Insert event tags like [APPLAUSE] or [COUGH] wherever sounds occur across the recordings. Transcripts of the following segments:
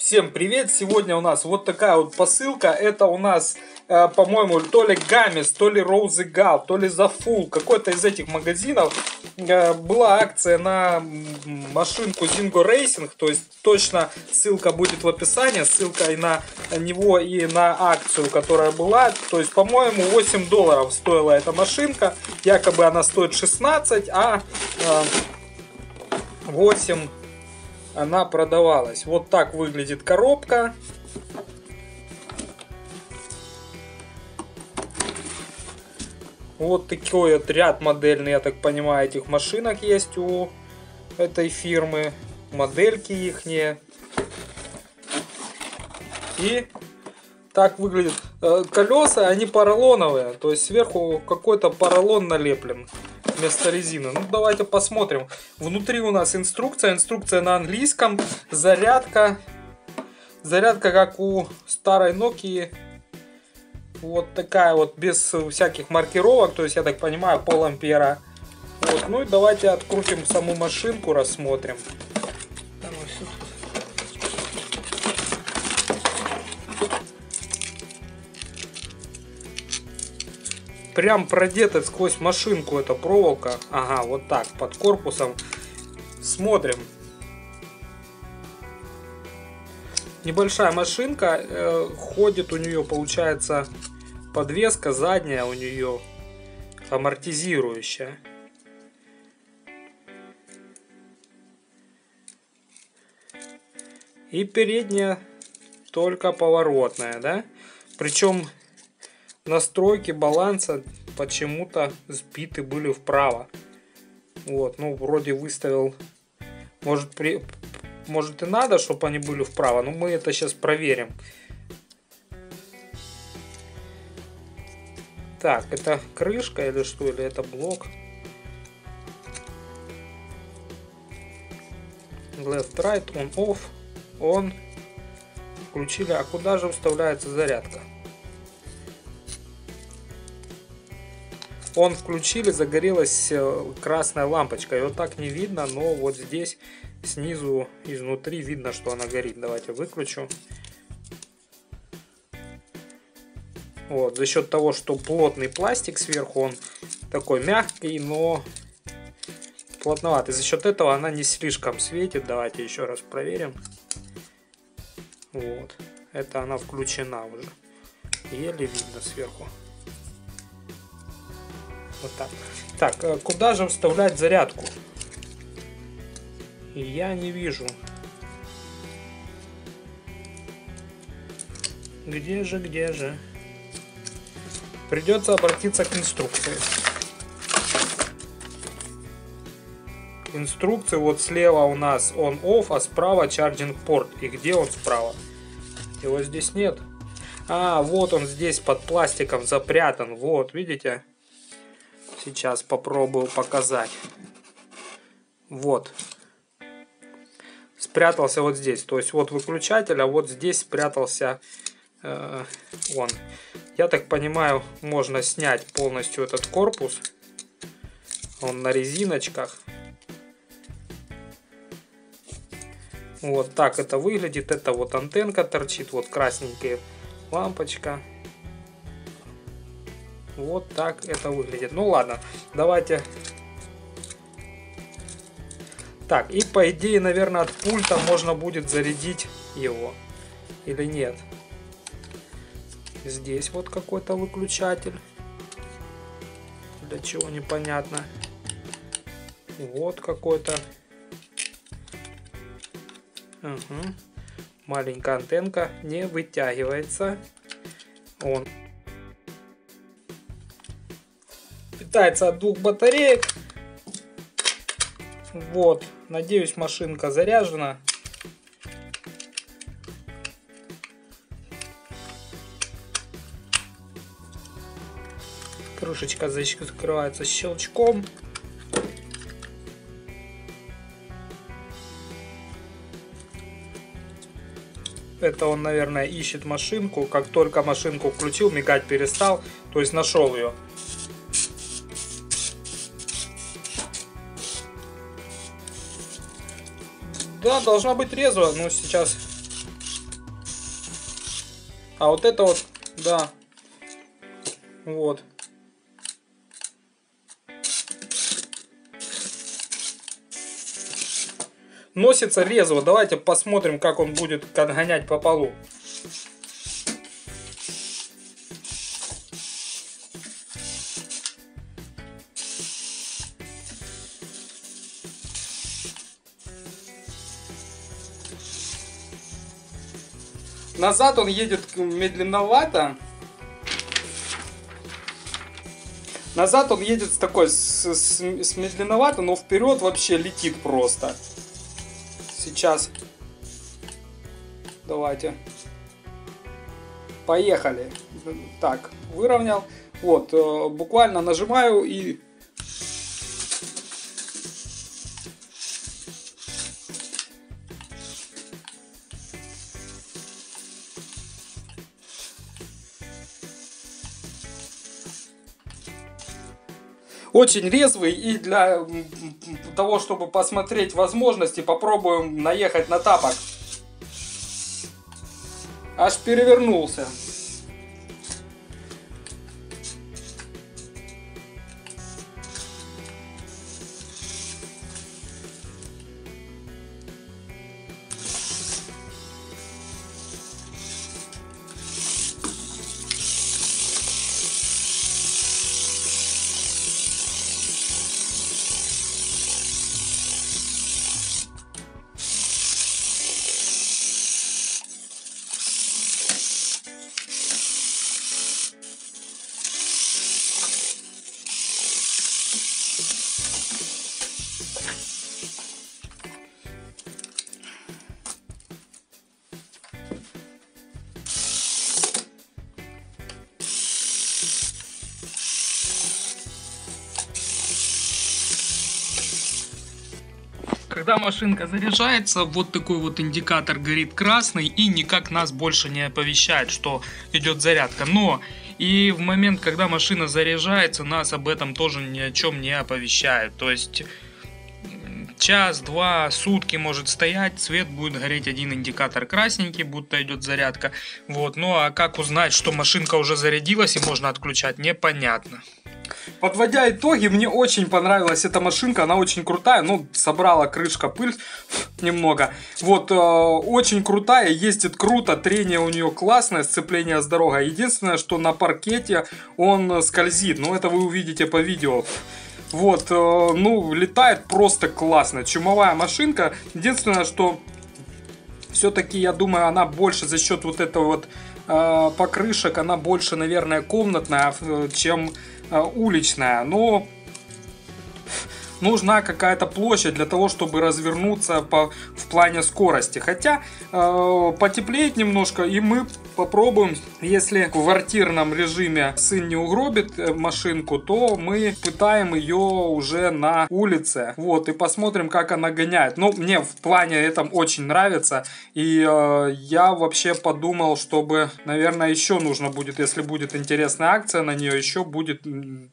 Всем привет! Сегодня у нас вот такая вот посылка. Это у нас, э, по-моему, то ли Гамес, то ли Роузи Гал, то ли Зафул. Какой-то из этих магазинов э, была акция на машинку Zingo Racing. То есть точно ссылка будет в описании. Ссылка и на него, и на акцию, которая была. То есть, по-моему, 8 долларов стоила эта машинка. Якобы она стоит 16, а э, 8 она продавалась. Вот так выглядит коробка. Вот такой вот ряд модельный, я так понимаю, этих машинок есть у этой фирмы. Модельки их. И так выглядит. Э, колеса, они поролоновые. То есть сверху какой-то поролон налеплен вместо резины. Ну, давайте посмотрим. Внутри у нас инструкция. Инструкция на английском. Зарядка. Зарядка, как у старой Nokia. Вот такая вот, без всяких маркировок. То есть, я так понимаю, пол ампера. Вот, ну и давайте открутим саму машинку, рассмотрим. Прям продета сквозь машинку эта проволока. Ага, вот так, под корпусом. Смотрим. Небольшая машинка, э, ходит у нее, получается, подвеска задняя у нее амортизирующая. И передняя только поворотная, да? Причем настройки баланса почему-то сбиты были вправо. Вот, ну, вроде выставил. Может, при... Может и надо, чтобы они были вправо, но мы это сейчас проверим. Так, это крышка или что, или это блок? Left, right, on, off, on. Включили. А куда же вставляется зарядка? Он включили, загорелась э, красная лампочка. Ее так не видно, но вот здесь снизу, изнутри видно, что она горит. Давайте выключу. Вот, за счет того, что плотный пластик сверху, он такой мягкий, но плотноватый. За счет этого она не слишком светит. Давайте еще раз проверим. Вот, это она включена уже. Еле видно сверху. Вот так. Так, э, куда же вставлять зарядку? Я не вижу. Где же, где же? Придется обратиться к инструкции. Инструкции вот слева у нас on-off, а справа charging порт. И где он справа? Его здесь нет. А, вот он здесь под пластиком запрятан. Вот, видите? Сейчас попробую показать. Вот. Спрятался вот здесь. То есть вот выключатель, а вот здесь спрятался э, он. Я так понимаю, можно снять полностью этот корпус. Он на резиночках. Вот так это выглядит. Это вот антенка торчит. Вот красненькая лампочка. Вот так это выглядит. Ну ладно, давайте. Так, и по идее, наверное, от пульта можно будет зарядить его. Или нет? Здесь вот какой-то выключатель. Для чего непонятно. Вот какой-то. Угу. Маленькая антенка не вытягивается. Он питается от двух батареек. Вот, надеюсь, машинка заряжена. Крышечка закрывается щелчком. Это он, наверное, ищет машинку. Как только машинку включил, мигать перестал. То есть нашел ее. должна быть трезвая, но сейчас. А вот это вот, да. Вот. Носится резво. Давайте посмотрим, как он будет гонять по полу. Назад он едет медленновато. Назад он едет такой, с, с, с медленновато, но вперед вообще летит просто. Сейчас. Давайте. Поехали. Так, выровнял. Вот, э, буквально нажимаю и очень резвый и для того, чтобы посмотреть возможности, попробуем наехать на тапок. Аж перевернулся. Когда машинка заряжается, вот такой вот индикатор горит красный и никак нас больше не оповещает, что идет зарядка. Но и в момент, когда машина заряжается, нас об этом тоже ни о чем не оповещает. То есть час, два, сутки может стоять, цвет будет гореть один индикатор красненький, будто идет зарядка. Вот, ну а как узнать, что машинка уже зарядилась и можно отключать, непонятно. Подводя итоги, мне очень понравилась эта машинка, она очень крутая, ну, собрала крышка пыль [LAUGHS] немного. Вот, э, очень крутая, ездит круто, трение у нее классное, сцепление с дорогой. Единственное, что на паркете он скользит, но это вы увидите по видео. Вот, э, ну, летает просто классно, чумовая машинка. Единственное, что все-таки, я думаю, она больше за счет вот этого вот э, покрышек, она больше, наверное, комнатная, э, чем Э, уличная, но нужна какая-то площадь для того, чтобы развернуться по, в плане скорости. Хотя э, потеплеет немножко, и мы попробуем, если в квартирном режиме сын не угробит э, машинку, то мы пытаем ее уже на улице. Вот, и посмотрим, как она гоняет. Ну, мне в плане этом очень нравится. И э, я вообще подумал, чтобы, наверное, еще нужно будет, если будет интересная акция на нее, еще будет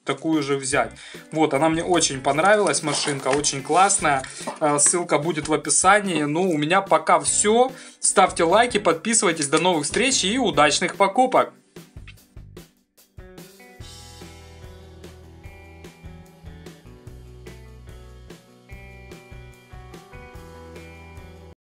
такую же взять. Вот, она мне очень понравилась, машинка, очень классная. Э, ссылка будет в описании. Ну, у меня пока все. Ставьте лайки, подписывайтесь. До новых встреч и удачных покупок!